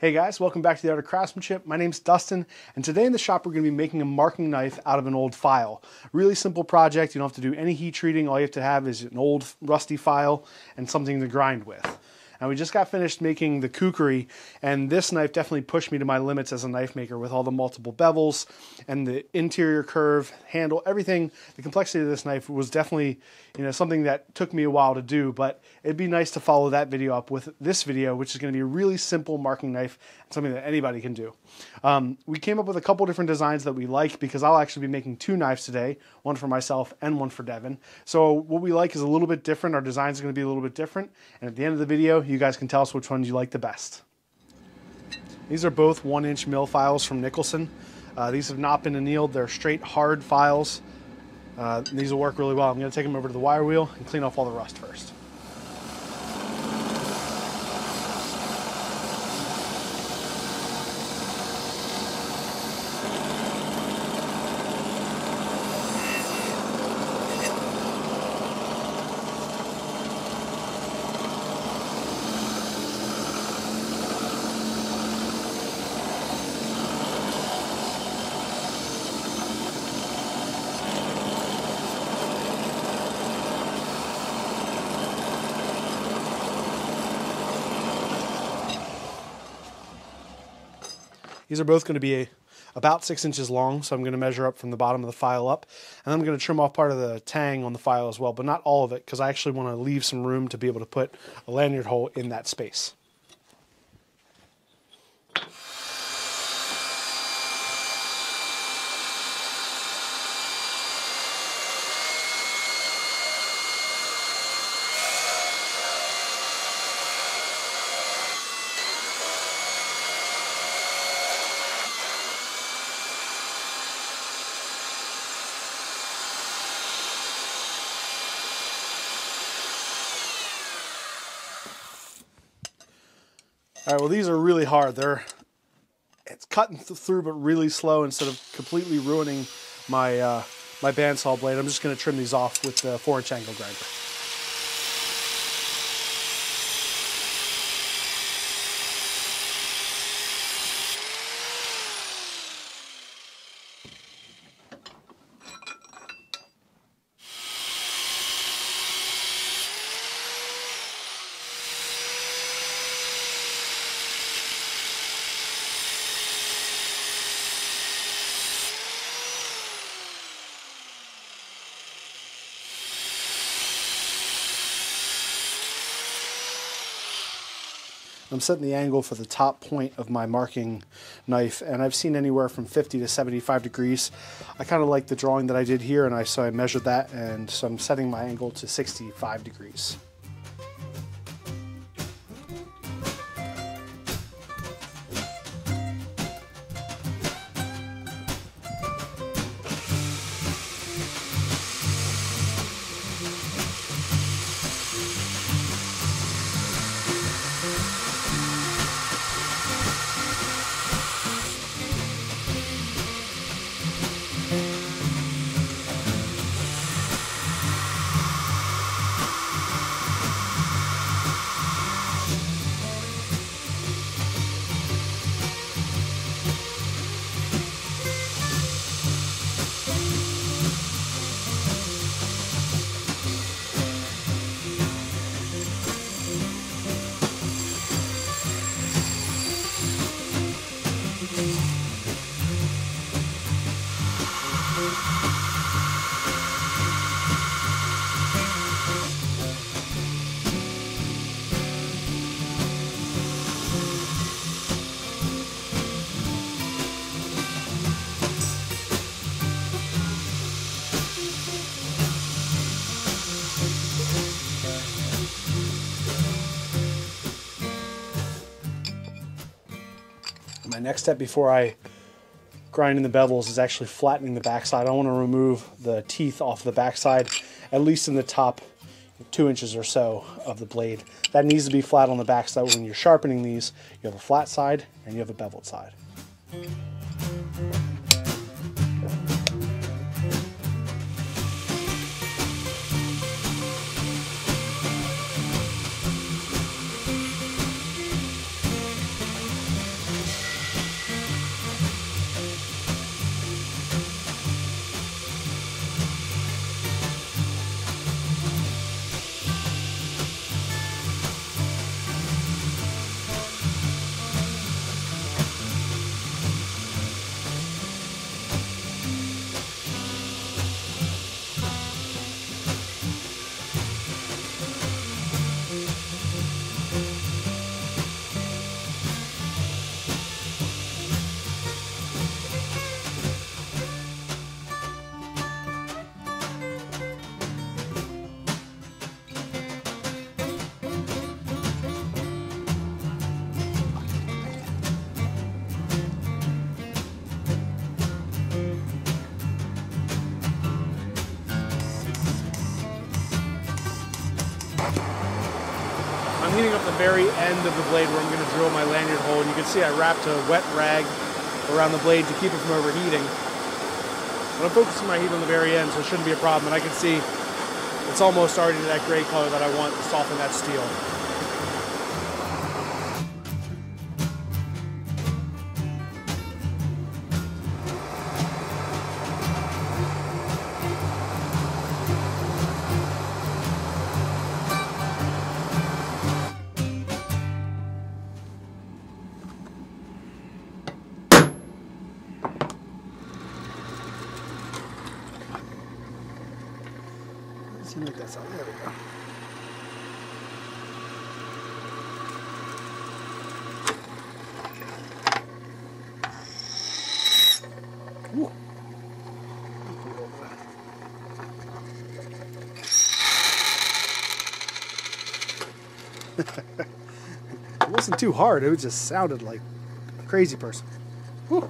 Hey guys, welcome back to the Art of Craftsmanship. My name's Dustin, and today in the shop we're going to be making a marking knife out of an old file. Really simple project, you don't have to do any heat treating, all you have to have is an old rusty file and something to grind with. And we just got finished making the kukri, and this knife definitely pushed me to my limits as a knife maker with all the multiple bevels and the interior curve, handle, everything. The complexity of this knife was definitely, you know, something that took me a while to do, but it'd be nice to follow that video up with this video, which is going to be a really simple marking knife, something that anybody can do. Um, we came up with a couple different designs that we like because I'll actually be making two knives today, one for myself and one for Devin. So what we like is a little bit different. Our designs are going to be a little bit different. And at the end of the video, you guys can tell us which ones you like the best. These are both one inch mill files from Nicholson. Uh, these have not been annealed. They're straight hard files. Uh, these will work really well. I'm going to take them over to the wire wheel and clean off all the rust first. These are both going to be a, about six inches long, so I'm going to measure up from the bottom of the file up. And I'm going to trim off part of the tang on the file as well, but not all of it, because I actually want to leave some room to be able to put a lanyard hole in that space. All right, well, these are really hard. They're it's cutting through, but really slow. Instead of completely ruining my uh, my bandsaw blade, I'm just going to trim these off with the four-inch angle grinder. I'm setting the angle for the top point of my marking knife and I've seen anywhere from 50 to 75 degrees. I kind of like the drawing that I did here and I so I measured that and so I'm setting my angle to 65 degrees. Next step before I grind in the bevels is actually flattening the backside. I want to remove the teeth off the backside, at least in the top two inches or so of the blade. That needs to be flat on the back so that when you're sharpening these, you have a flat side and you have a beveled side. Heating up the very end of the blade where I'm going to drill my lanyard hole. And you can see I wrapped a wet rag around the blade to keep it from overheating. But I'm focusing my heat on the very end, so it shouldn't be a problem. And I can see it's almost already to that gray color that I want to soften that steel. Like that's all. There we go. It wasn't too hard. It just sounded like a crazy person. Whew.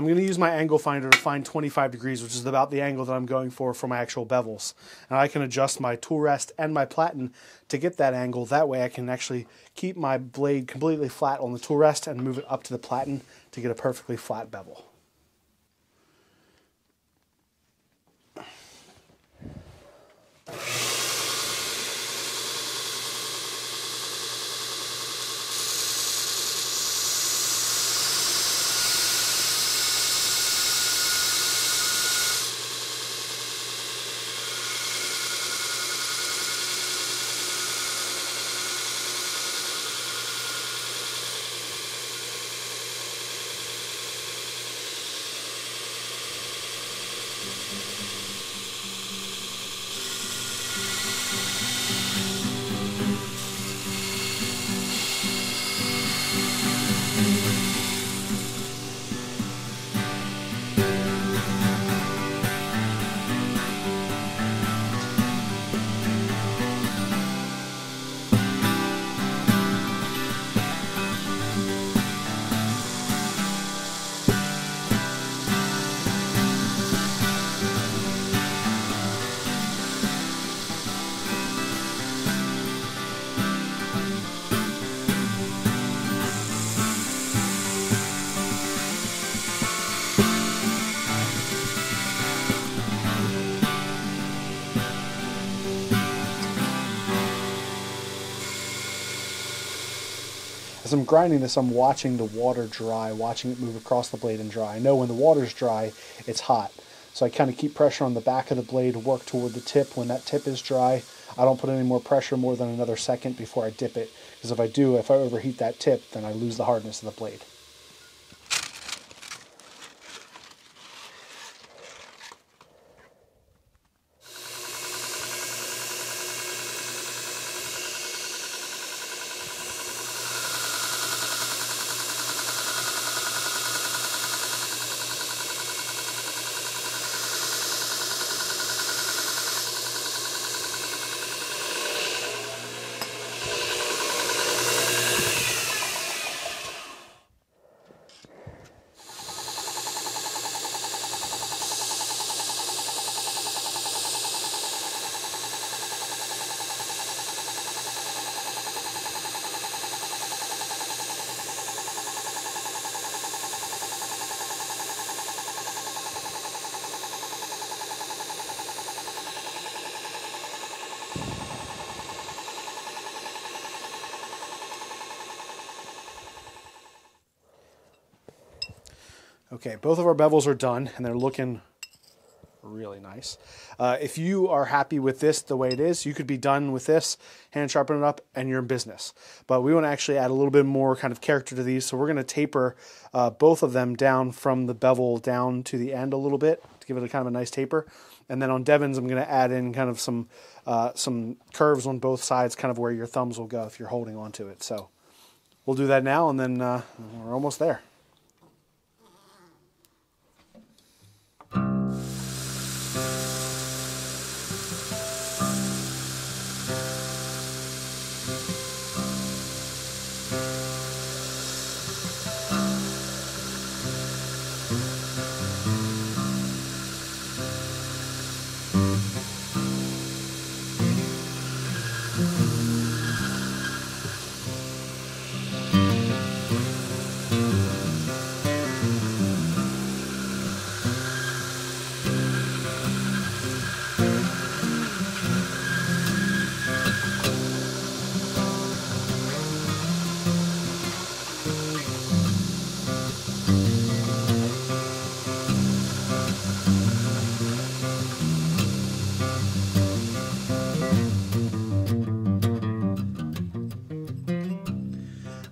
I'm going to use my angle finder to find 25 degrees, which is about the angle that I'm going for for my actual bevels. And I can adjust my tool rest and my platen to get that angle. That way I can actually keep my blade completely flat on the tool rest and move it up to the platen to get a perfectly flat bevel. As I'm grinding this, I'm watching the water dry, watching it move across the blade and dry. I know when the water's dry, it's hot. So I kind of keep pressure on the back of the blade, work toward the tip. When that tip is dry, I don't put any more pressure more than another second before I dip it. Because if I do, if I overheat that tip, then I lose the hardness of the blade. Okay, both of our bevels are done and they're looking really nice. Uh, if you are happy with this the way it is, you could be done with this, hand sharpen it up, and you're in business. But we want to actually add a little bit more kind of character to these, so we're going to taper uh, both of them down from the bevel down to the end a little bit to give it a kind of a nice taper. And then on Devin's, I'm going to add in kind of some uh, some curves on both sides, kind of where your thumbs will go if you're holding onto it. So we'll do that now, and then uh, we're almost there.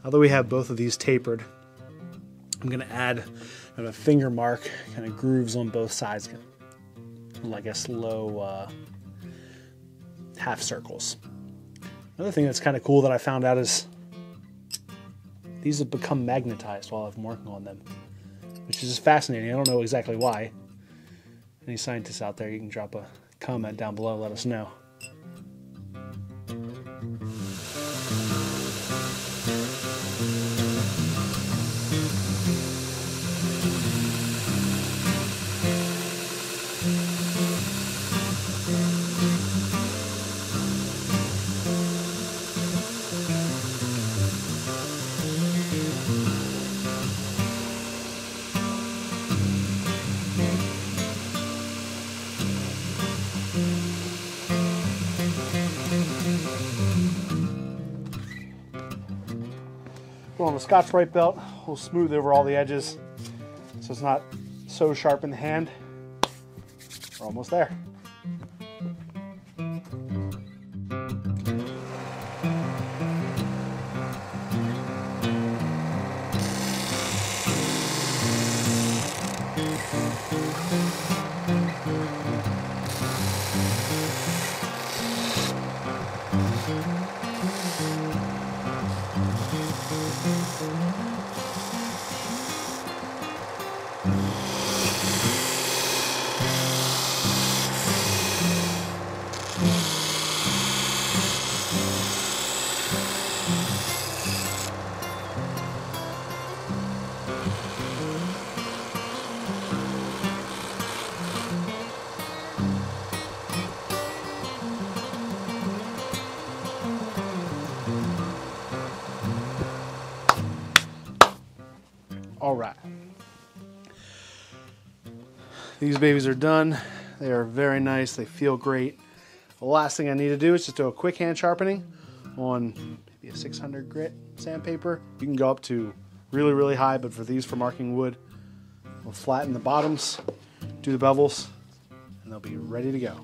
Although we have both of these tapered, I'm going to add kind of a finger mark, kind of grooves on both sides, like a slow uh, half circles. Another thing that's kind of cool that I found out is these have become magnetized while been working on them, which is fascinating. I don't know exactly why. Any scientists out there, you can drop a comment down below, let us know. On the Scotch-Brite belt, we'll smooth over all the edges so it's not so sharp in the hand. We're almost there. These babies are done. They are very nice. They feel great. The last thing I need to do is just do a quick hand sharpening on maybe a 600 grit sandpaper. You can go up to really, really high, but for these for marking wood, we'll flatten the bottoms, do the bevels, and they'll be ready to go.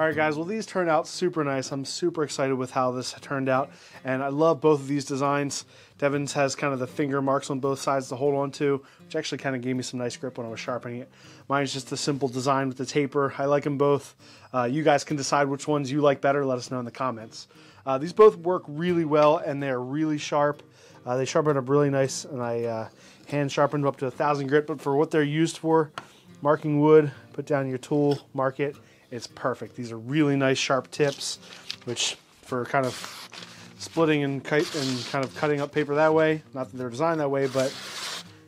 All right, guys, well, these turned out super nice. I'm super excited with how this turned out, and I love both of these designs. Devin's has kind of the finger marks on both sides to hold on to, which actually kind of gave me some nice grip when I was sharpening it. Mine's just a simple design with the taper. I like them both. Uh, you guys can decide which ones you like better. Let us know in the comments. Uh, these both work really well, and they're really sharp. Uh, they sharpen up really nice, and I uh, hand sharpened up to a thousand grit, but for what they're used for, marking wood, put down your tool, mark it, it's perfect. These are really nice sharp tips, which for kind of splitting and, and kind of cutting up paper that way, not that they're designed that way, but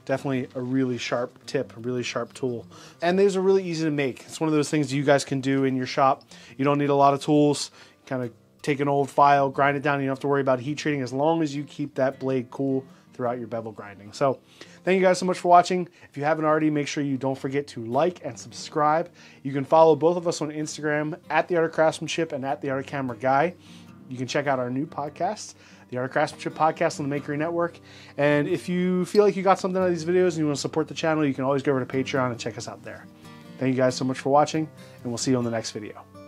definitely a really sharp tip, a really sharp tool. And these are really easy to make. It's one of those things you guys can do in your shop. You don't need a lot of tools. kind of take an old file, grind it down. You don't have to worry about heat treating as long as you keep that blade cool throughout your bevel grinding. So thank you guys so much for watching. If you haven't already, make sure you don't forget to like and subscribe. You can follow both of us on Instagram at The Art of Craftsmanship and at The Art of Camera Guy. You can check out our new podcast, the Art of Craftsmanship podcast on the Makery Network. And if you feel like you got something out of these videos and you want to support the channel, you can always go over to Patreon and check us out there. Thank you guys so much for watching, and we'll see you on the next video.